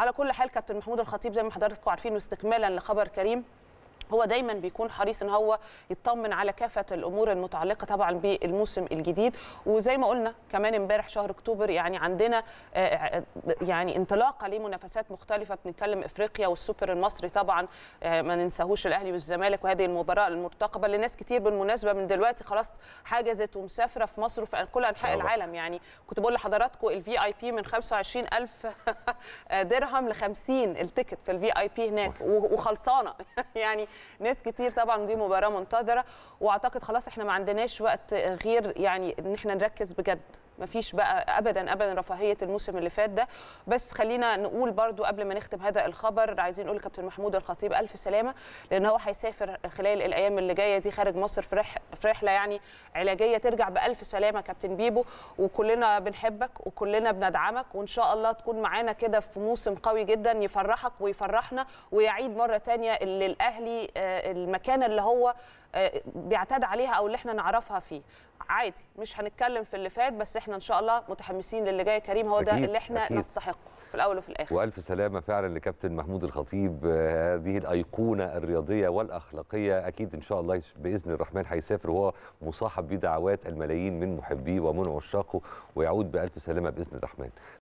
على كل حال كابتن محمود الخطيب زي ما حضراتكم عارفين واستكمالا لخبر كريم هو دايما بيكون حريص إن هو يطمن على كافة الأمور المتعلقة طبعا بالموسم الجديد. وزي ما قلنا كمان امبارح شهر أكتوبر يعني عندنا يعني انطلاقة لمنافسات مختلفة. بنتكلم إفريقيا والسوبر المصري طبعا ما ننساهوش الأهلي والزمالك وهذه المباراة المرتقبة اللي ناس كتير بالمناسبة من دلوقتي خلاص حجزت ومسافرة في مصر وفي كل أنحاء العالم. يعني كنت بقول لحضراتكم ال VIP من 25000 درهم ل 50 ال ticket في ال VIP هناك. وخلصانة. يعني ناس كتير طبعا دي مباراة منتظرة وأعتقد خلاص إحنا ما عندناش وقت غير يعني إن إحنا نركز بجد. ما فيش بقى ابدا ابدا رفاهية الموسم اللي فات ده. بس خلينا نقول برضو قبل ما نختم هذا الخبر عايزين نقول لكابتن محمود الخطيب ألف سلامة لأن هو هيسافر خلال الأيام اللي جاية دي خارج مصر في رح في رحلة يعني علاجية. ترجع بألف سلامة كابتن بيبو وكلنا بنحبك وكلنا بندعمك وإن شاء الله تكون معانا كده في موسم قوي جدا يفرحك ويفرحنا ويعيد مرة ثانية للأهلي المكان اللي هو بيعتاد عليها أو اللي إحنا نعرفها فيه. عادي مش هنتكلم في اللي فات بس إحنا ان شاء الله متحمسين للي جاي. كريم هو ده اللي إحنا أكيد. نستحقه في الأول وفي الآخر. وألف سلامة فعلا لكابتن محمود الخطيب هذه الأيقونة الرياضية والأخلاقية. أكيد إن شاء الله بإذن الرحمن هيسافر وهو مصاحب بدعوات الملايين من محبيه ومن عشاقه ويعود بألف سلامة بإذن الرحمن.